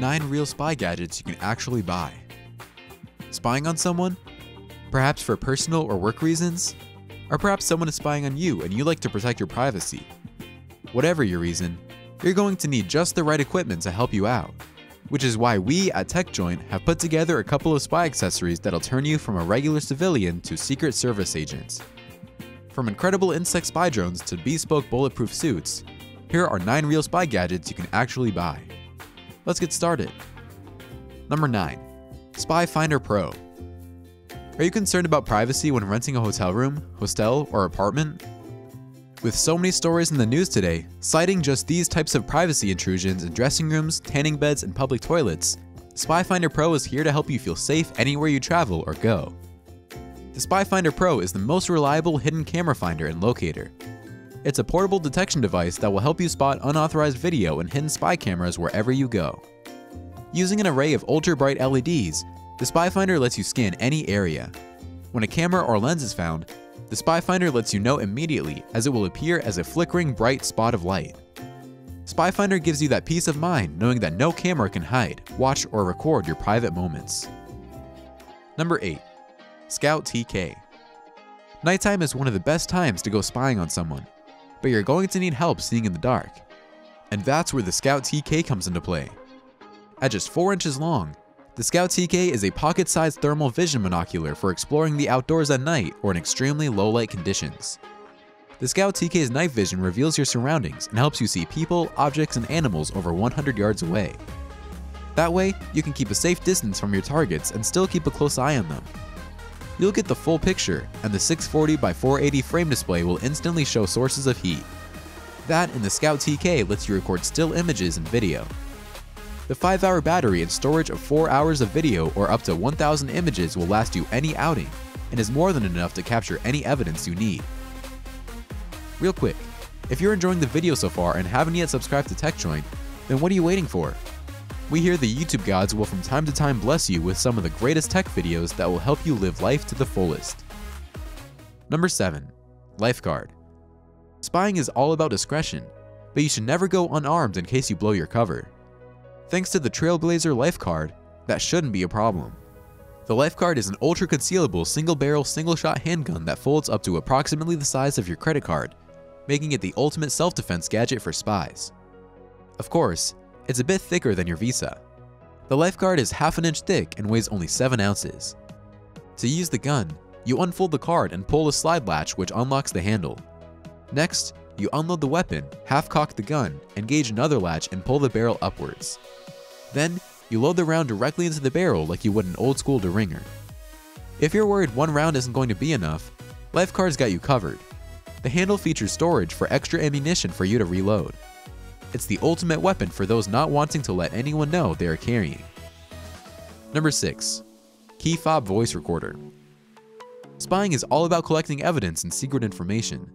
9 real spy gadgets you can actually buy. Spying on someone? Perhaps for personal or work reasons? Or perhaps someone is spying on you and you like to protect your privacy. Whatever your reason, you're going to need just the right equipment to help you out. Which is why we at TechJoint have put together a couple of spy accessories that'll turn you from a regular civilian to Secret Service agents. From incredible insect spy drones to bespoke bulletproof suits, here are 9 real spy gadgets you can actually buy. Let's get started. Number 9. Spy Finder Pro. Are you concerned about privacy when renting a hotel room, hostel, or apartment? With so many stories in the news today, citing just these types of privacy intrusions in dressing rooms, tanning beds, and public toilets, Spy Finder Pro is here to help you feel safe anywhere you travel or go. The Spy Finder Pro is the most reliable hidden camera finder and locator, it's a portable detection device that will help you spot unauthorized video and hidden spy cameras wherever you go. Using an array of ultra-bright LEDs, the Spy Finder lets you scan any area. When a camera or lens is found, the Spy Finder lets you know immediately as it will appear as a flickering bright spot of light. Spy Finder gives you that peace of mind knowing that no camera can hide, watch, or record your private moments. Number 8. Scout TK Nighttime is one of the best times to go spying on someone, but you're going to need help seeing in the dark. And that's where the Scout TK comes into play. At just 4 inches long, the Scout TK is a pocket-sized thermal vision monocular for exploring the outdoors at night or in extremely low-light conditions. The Scout TK's night vision reveals your surroundings and helps you see people, objects, and animals over 100 yards away. That way, you can keep a safe distance from your targets and still keep a close eye on them you'll get the full picture, and the 640 by 480 frame display will instantly show sources of heat. That and the Scout TK lets you record still images and video. The 5-hour battery and storage of 4 hours of video or up to 1000 images will last you any outing, and is more than enough to capture any evidence you need. Real quick, if you're enjoying the video so far and haven't yet subscribed to TechJoint, then what are you waiting for? We hear the YouTube gods will from time to time bless you with some of the greatest tech videos that will help you live life to the fullest. Number 7. Lifecard. Spying is all about discretion, but you should never go unarmed in case you blow your cover. Thanks to the Trailblazer Lifecard, that shouldn't be a problem. The Lifecard is an ultra concealable single barrel single shot handgun that folds up to approximately the size of your credit card, making it the ultimate self defense gadget for spies. Of course, it's a bit thicker than your Visa. The lifecard is half an inch thick and weighs only 7 ounces. To use the gun, you unfold the card and pull the slide latch which unlocks the handle. Next, you unload the weapon, half-cock the gun, engage another latch and pull the barrel upwards. Then, you load the round directly into the barrel like you would an old-school Deringer. If you're worried one round isn't going to be enough, Lifecard's got you covered. The handle features storage for extra ammunition for you to reload. It's the ultimate weapon for those not wanting to let anyone know they are carrying. Number 6. Key Fob Voice Recorder Spying is all about collecting evidence and secret information.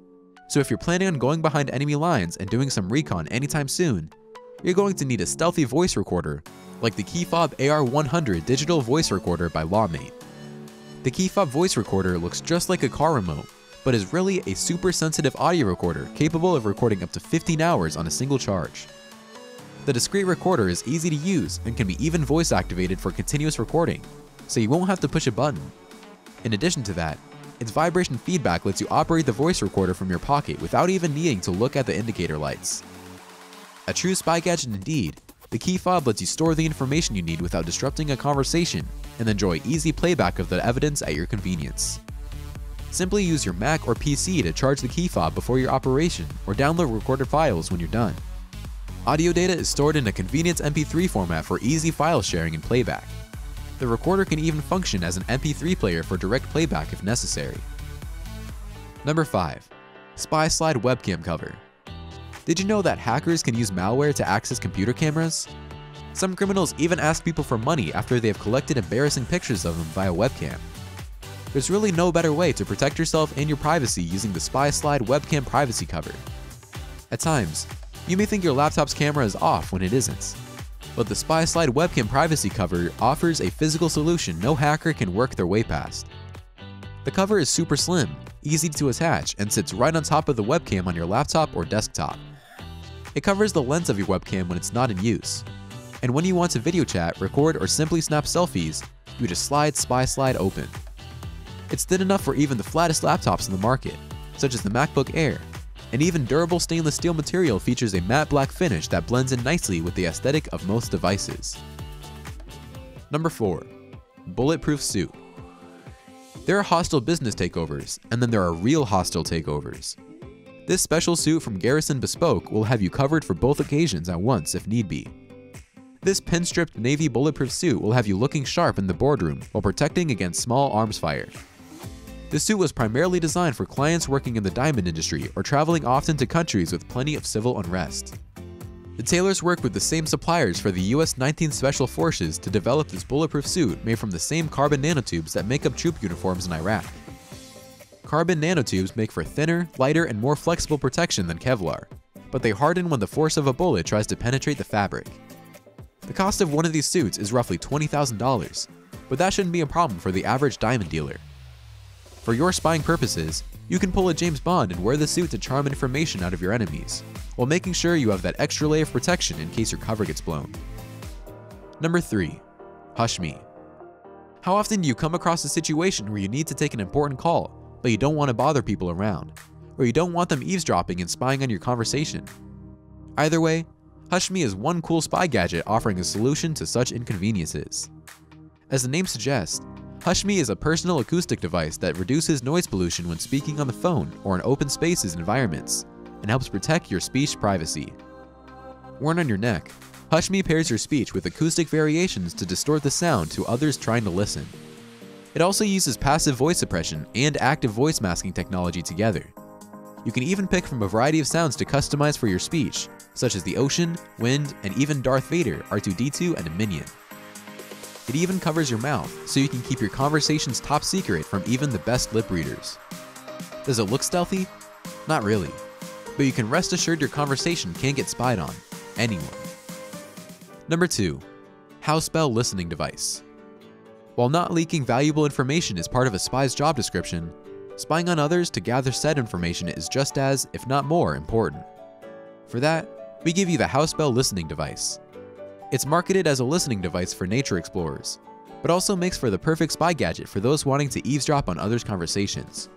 So if you're planning on going behind enemy lines and doing some recon anytime soon, you're going to need a stealthy voice recorder like the KeyFob AR100 digital voice recorder by Lawmate. The Key Fob voice recorder looks just like a car remote, but is really a super sensitive audio recorder capable of recording up to 15 hours on a single charge. The discrete recorder is easy to use and can be even voice activated for continuous recording, so you won't have to push a button. In addition to that, its vibration feedback lets you operate the voice recorder from your pocket without even needing to look at the indicator lights. A true spy gadget indeed, the key fob lets you store the information you need without disrupting a conversation and enjoy easy playback of the evidence at your convenience. Simply use your Mac or PC to charge the key fob before your operation or download recorded files when you're done. Audio data is stored in a convenient MP3 format for easy file sharing and playback. The recorder can even function as an MP3 player for direct playback if necessary. Number 5. Spy Slide Webcam Cover Did you know that hackers can use malware to access computer cameras? Some criminals even ask people for money after they have collected embarrassing pictures of them via webcam. There's really no better way to protect yourself and your privacy using the Spy Slide webcam privacy cover. At times, you may think your laptop's camera is off when it isn't. But the Spy Slide webcam privacy cover offers a physical solution no hacker can work their way past. The cover is super slim, easy to attach, and sits right on top of the webcam on your laptop or desktop. It covers the lens of your webcam when it's not in use, And when you want to video chat, record, or simply snap selfies, you just slide Spy Slide open. It's thin enough for even the flattest laptops in the market, such as the MacBook Air, and even durable stainless steel material features a matte black finish that blends in nicely with the aesthetic of most devices. Number 4. Bulletproof Suit There are hostile business takeovers, and then there are real hostile takeovers. This special suit from Garrison Bespoke will have you covered for both occasions at once if need be. This pin-stripped navy bulletproof suit will have you looking sharp in the boardroom while protecting against small arms fire. The suit was primarily designed for clients working in the diamond industry or traveling often to countries with plenty of civil unrest. The tailors worked with the same suppliers for the US 19th Special Forces to develop this bulletproof suit made from the same carbon nanotubes that make up troop uniforms in Iraq. Carbon nanotubes make for thinner, lighter, and more flexible protection than Kevlar, but they harden when the force of a bullet tries to penetrate the fabric. The cost of one of these suits is roughly $20,000, but that shouldn't be a problem for the average diamond dealer. For your spying purposes, you can pull a James Bond and wear the suit to charm information out of your enemies, while making sure you have that extra layer of protection in case your cover gets blown. Number 3. Hush Me. How often do you come across a situation where you need to take an important call, but you don't want to bother people around, or you don't want them eavesdropping and spying on your conversation? Either way, Hush Me is one cool spy gadget offering a solution to such inconveniences. As the name suggests, HushMe is a personal acoustic device that reduces noise pollution when speaking on the phone or in open spaces environments, and helps protect your speech privacy. Worn on your neck, HushMe pairs your speech with acoustic variations to distort the sound to others trying to listen. It also uses passive voice suppression and active voice masking technology together. You can even pick from a variety of sounds to customize for your speech, such as the ocean, wind, and even Darth Vader, R2-D2, and a minion. It even covers your mouth, so you can keep your conversations top secret from even the best lip readers. Does it look stealthy? Not really. But you can rest assured your conversation can't get spied on. Anyone. Number 2. Hausbell Listening Device While not leaking valuable information is part of a spy's job description, spying on others to gather said information is just as, if not more, important. For that, we give you the Hausbell Listening Device. It's marketed as a listening device for nature explorers, but also makes for the perfect spy gadget for those wanting to eavesdrop on others' conversations.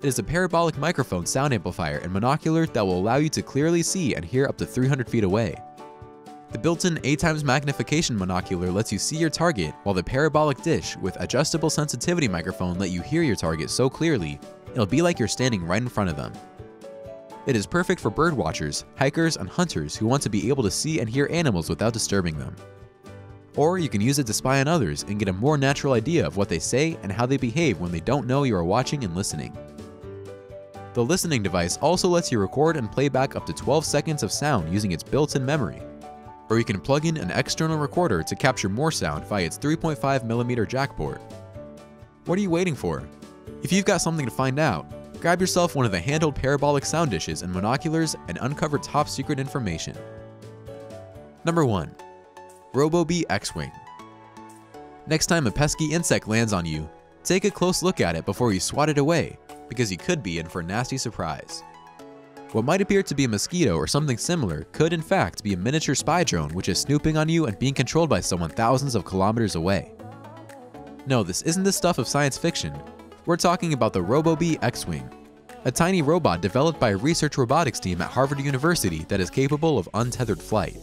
It is a parabolic microphone sound amplifier and monocular that will allow you to clearly see and hear up to 300 feet away. The built-in 8 times magnification monocular lets you see your target, while the parabolic dish with adjustable sensitivity microphone let you hear your target so clearly, it'll be like you're standing right in front of them. It is perfect for bird watchers, hikers, and hunters who want to be able to see and hear animals without disturbing them. Or you can use it to spy on others and get a more natural idea of what they say and how they behave when they don't know you are watching and listening. The listening device also lets you record and play back up to 12 seconds of sound using its built-in memory. Or you can plug in an external recorder to capture more sound via its 3.5mm jack port. What are you waiting for? If you've got something to find out, grab yourself one of the handheld parabolic sound dishes and monoculars and uncover top secret information. Number 1. RoboBee X-Wing Next time a pesky insect lands on you, take a close look at it before you swat it away, because you could be in for a nasty surprise. What might appear to be a mosquito or something similar could in fact be a miniature spy drone which is snooping on you and being controlled by someone thousands of kilometers away. No, this isn't the stuff of science fiction, we're talking about the RoboBee X-Wing, a tiny robot developed by a research robotics team at Harvard University that is capable of untethered flight.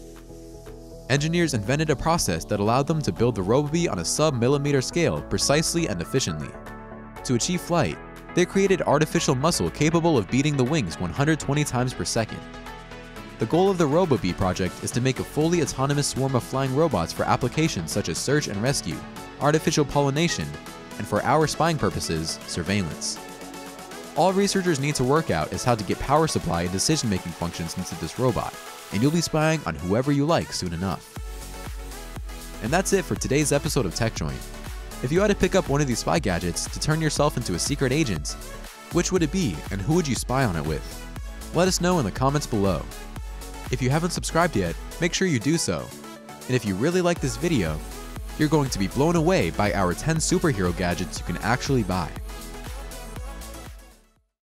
Engineers invented a process that allowed them to build the RoboBee on a sub-millimeter scale precisely and efficiently. To achieve flight, they created artificial muscle capable of beating the wings 120 times per second. The goal of the RoboBee project is to make a fully autonomous swarm of flying robots for applications such as search and rescue, artificial pollination, and for our spying purposes, surveillance. All researchers need to work out is how to get power supply and decision-making functions into this robot, and you'll be spying on whoever you like soon enough. And that's it for today's episode of TechJoint. If you had to pick up one of these spy gadgets to turn yourself into a secret agent, which would it be and who would you spy on it with? Let us know in the comments below. If you haven't subscribed yet, make sure you do so. And if you really like this video, you're going to be blown away by our 10 superhero gadgets you can actually buy.